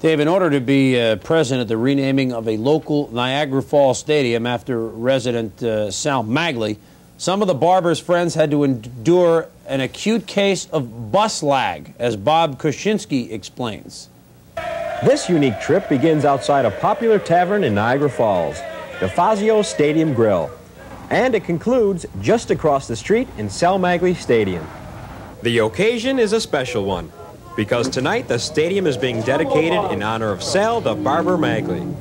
Dave, in order to be uh, present at the renaming of a local Niagara Falls stadium after resident uh, Sal Maglie, some of the Barber's friends had to endure an acute case of bus lag, as Bob Kushinsky explains. This unique trip begins outside a popular tavern in Niagara Falls, the Fazio Stadium Grill, and it concludes just across the street in Sal Maglie Stadium. The occasion is a special one because tonight the stadium is being dedicated in honor of Sal the Barber Maglie.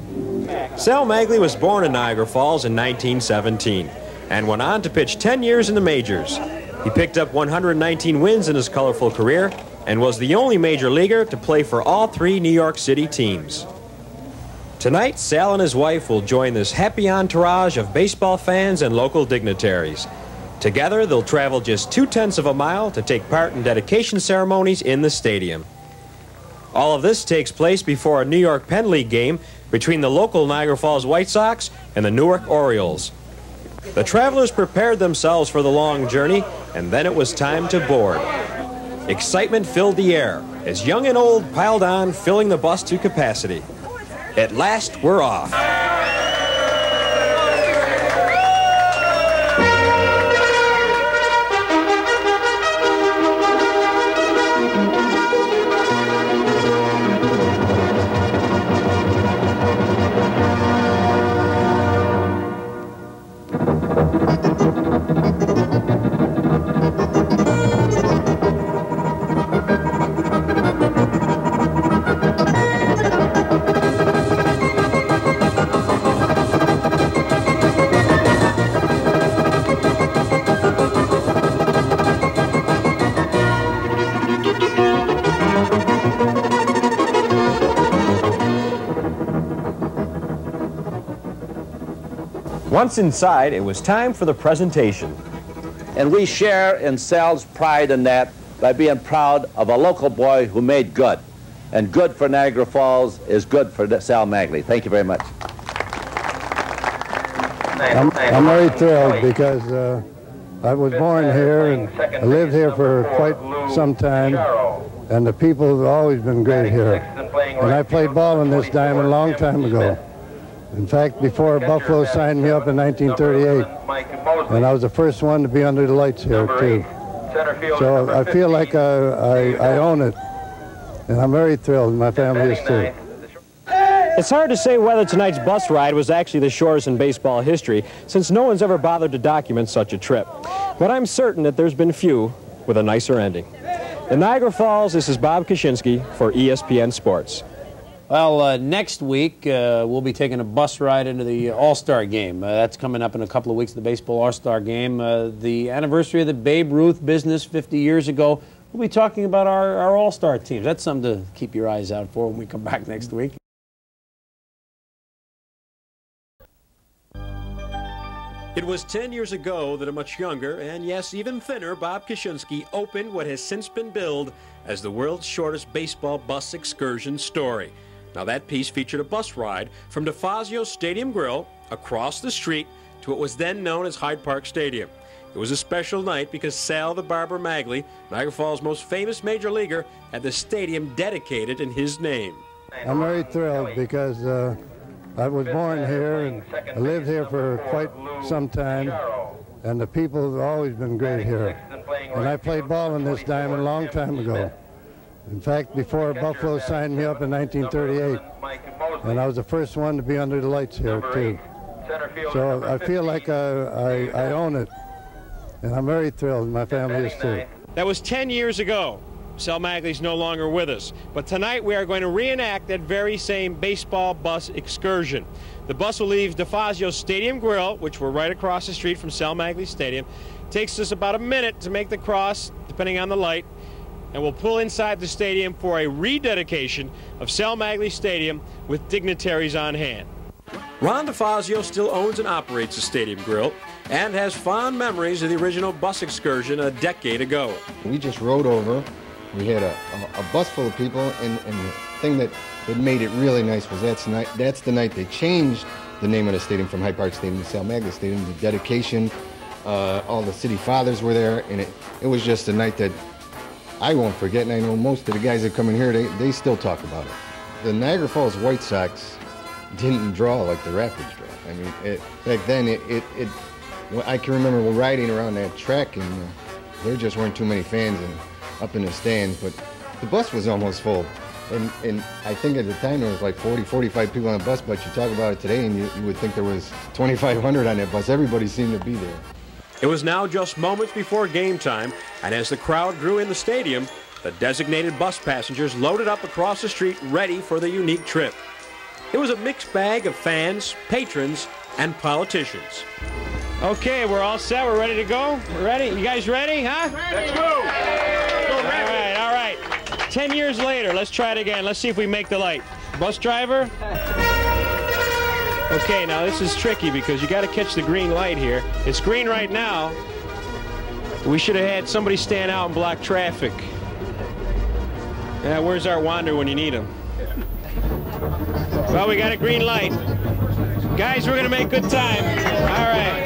Sal Maglie was born in Niagara Falls in 1917 and went on to pitch 10 years in the majors. He picked up 119 wins in his colorful career and was the only major leaguer to play for all three New York City teams. Tonight, Sal and his wife will join this happy entourage of baseball fans and local dignitaries. Together, they'll travel just two tenths of a mile to take part in dedication ceremonies in the stadium. All of this takes place before a New York Penn League game between the local Niagara Falls White Sox and the Newark Orioles. The travelers prepared themselves for the long journey, and then it was time to board. Excitement filled the air as young and old piled on, filling the bus to capacity. At last, we're off. Once inside, it was time for the presentation. And we share in Sal's pride in that by being proud of a local boy who made good. And good for Niagara Falls is good for Sal Maglie. Thank you very much. I'm, I'm very thrilled because uh, I was born here and I lived here for quite some time. And the people have always been great here. And I played ball in this diamond a long time ago. In fact, before Buffalo signed me up in 1938, and I was the first one to be under the lights here, too. So I feel like uh, I, I own it, and I'm very thrilled. My family is, too. It's hard to say whether tonight's bus ride was actually the shortest in baseball history, since no one's ever bothered to document such a trip. But I'm certain that there's been few with a nicer ending. In Niagara Falls, this is Bob Kaczynski for ESPN Sports. Well, uh, next week uh, we'll be taking a bus ride into the All-Star Game. Uh, that's coming up in a couple of weeks, the Baseball All-Star Game. Uh, the anniversary of the Babe Ruth business 50 years ago. We'll be talking about our, our All-Star teams. That's something to keep your eyes out for when we come back next week. It was 10 years ago that a much younger and, yes, even thinner Bob Kaczynski opened what has since been billed as the world's shortest baseball bus excursion story. Now, that piece featured a bus ride from DeFazio Stadium Grill across the street to what was then known as Hyde Park Stadium. It was a special night because Sal the Barber Maglie, Niagara Falls' most famous major leaguer, had the stadium dedicated in his name. I'm very thrilled because uh, I was born here and I lived here for quite some time, and the people have always been great here. And I played ball in this diamond a long time ago. In fact, before Buffalo signed me up in 1938, and I was the first one to be under the lights here, too. So I feel like uh, I, I own it, and I'm very thrilled. My family is, too. That was 10 years ago. Sal Maglie's no longer with us. But tonight we are going to reenact that very same baseball bus excursion. The bus will leave DeFazio Stadium Grill, which we're right across the street from Sal Maglie Stadium. Takes us about a minute to make the cross, depending on the light and we'll pull inside the stadium for a rededication of Sal Maglie Stadium with dignitaries on hand. Ron DeFazio still owns and operates the Stadium Grill and has fond memories of the original bus excursion a decade ago. We just rode over. We had a, a, a bus full of people, and, and the thing that, that made it really nice was that's, night, that's the night they changed the name of the stadium from Hyde Park Stadium to Sal Maglie Stadium. The dedication, uh, all the city fathers were there, and it, it was just a night that I won't forget, and I know most of the guys that come in here, they, they still talk about it. the Niagara Falls White Sox didn't draw like the Rapids draw. I mean, it, back then, it, it, it, I can remember riding around that track, and uh, there just weren't too many fans in, up in the stands, but the bus was almost full. And, and I think at the time there was like 40, 45 people on the bus, but you talk about it today and you, you would think there was 2,500 on that bus. Everybody seemed to be there. It was now just moments before game time, and as the crowd grew in the stadium, the designated bus passengers loaded up across the street ready for the unique trip. It was a mixed bag of fans, patrons, and politicians. Okay, we're all set. We're ready to go. We're ready. You guys ready, huh? Let's go. All right, all right. Ten years later, let's try it again. Let's see if we make the light. Bus driver? Okay, now this is tricky because you got to catch the green light here. It's green right now. We should have had somebody stand out and block traffic. Yeah, where's our wander when you need him? Well, we got a green light. Guys, we're going to make good time. All right.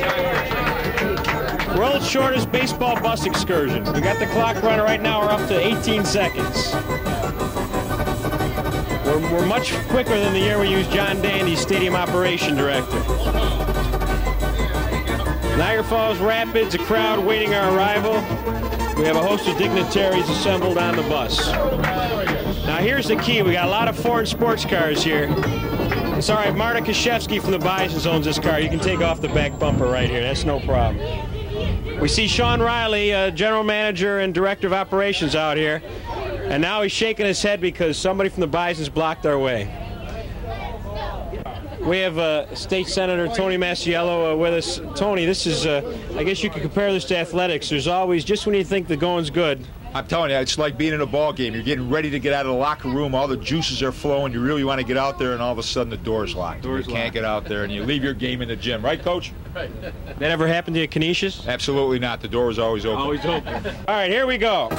World's shortest baseball bus excursion. We got the clock running right now. We're up to 18 seconds. We're, we're much quicker than the year we used John Dandy, Stadium Operation Director. Niagara Falls Rapids, a crowd waiting our arrival. We have a host of dignitaries assembled on the bus. Now here's the key. We got a lot of foreign sports cars here. It's all right. Marta Kashevsky from the Bisons owns this car. You can take off the back bumper right here. That's no problem. We see Sean Riley, uh, general manager and director of operations out here. And now he's shaking his head because somebody from the Bisons blocked our way. We have uh, State Senator Tony Masiello uh, with us. Tony, this is, uh, I guess you could compare this to athletics. There's always, just when you think the going's good, I'm telling you, it's like being in a ball game. You're getting ready to get out of the locker room. All the juices are flowing. You really want to get out there, and all of a sudden the door's locked. Door's you can't get out there, and you leave your game in the gym. Right, Coach? Right. That ever happened to you, Canisius? Absolutely not. The door is always open. Always open. all right, here we go.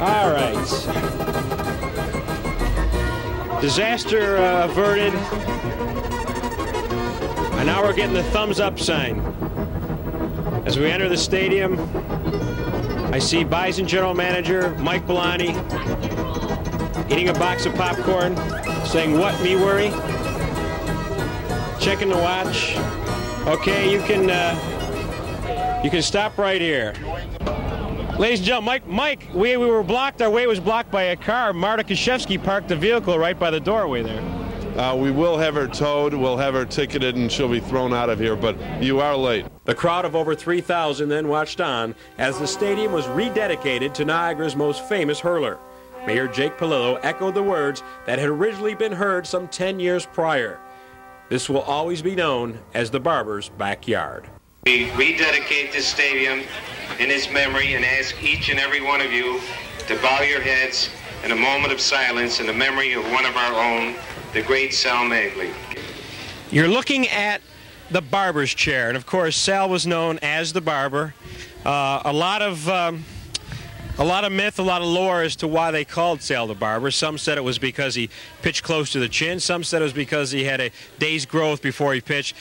All right. Disaster uh, averted. And now we're getting the thumbs up sign. As we enter the stadium, I see Bison general manager Mike Billoni eating a box of popcorn, saying, what, me worry? Checking the watch. Okay, you can, uh, you can stop right here. Ladies and gentlemen, Mike, Mike, we, we were blocked, our way was blocked by a car. Marta Kashevsky parked the vehicle right by the doorway there. Uh, we will have her towed, we'll have her ticketed, and she'll be thrown out of here, but you are late. The crowd of over 3,000 then watched on as the stadium was rededicated to Niagara's most famous hurler. Mayor Jake Palillo echoed the words that had originally been heard some 10 years prior. This will always be known as the Barber's backyard. We rededicate this stadium in his memory and ask each and every one of you to bow your heads in a moment of silence in the memory of one of our own, the great Sal Maglie. You're looking at the barber's chair, and of course, Sal was known as the barber. Uh, a lot of um, a lot of myth, a lot of lore as to why they called Sal the barber. Some said it was because he pitched close to the chin. Some said it was because he had a day's growth before he pitched.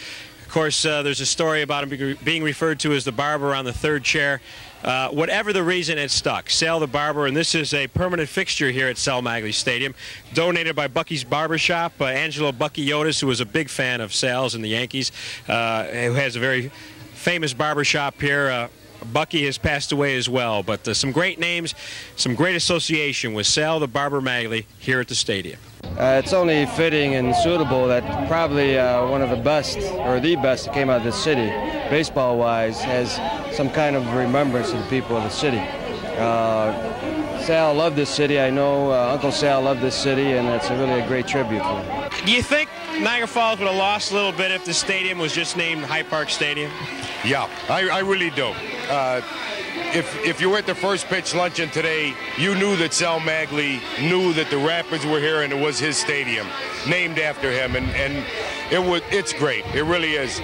Of course, uh, there's a story about him being referred to as the barber on the third chair. Uh, whatever the reason, it stuck. Sal the Barber, and this is a permanent fixture here at Sal Maglie Stadium, donated by Bucky's Barbershop. Uh, Angelo Bucky Yotis, who was a big fan of Sal's and the Yankees, uh, who has a very famous barbershop here. Uh, Bucky has passed away as well, but uh, some great names, some great association with Sal the Barber Maglie here at the stadium. Uh, it's only fitting and suitable that probably uh, one of the best, or the best that came out of this city, baseball-wise, has some kind of remembrance of the people of the city. Uh, Sal loved this city. I know uh, Uncle Sal loved this city, and it's a really a great tribute for him. Do you think Niagara Falls would have lost a little bit if the stadium was just named Hyde Park Stadium? Yeah, I, I really do. If if you were at the first pitch luncheon today, you knew that Sal Maglie knew that the Rapids were here and it was his stadium, named after him, and and it was it's great. It really is.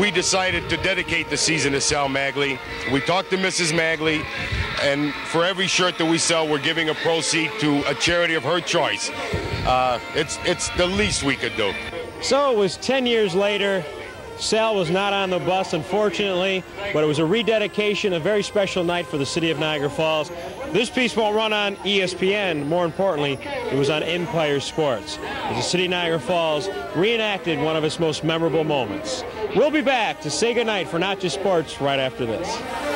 We decided to dedicate the season to Sal Maglie. We talked to Mrs. Maglie, and for every shirt that we sell, we're giving a proceed to a charity of her choice. Uh, it's it's the least we could do. So it was 10 years later. Sal was not on the bus, unfortunately, but it was a rededication, a very special night for the city of Niagara Falls. This piece won't run on ESPN. More importantly, it was on Empire Sports. As the city of Niagara Falls reenacted one of its most memorable moments. We'll be back to say goodnight for Not Just Sports right after this.